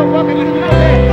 so fucking, you know.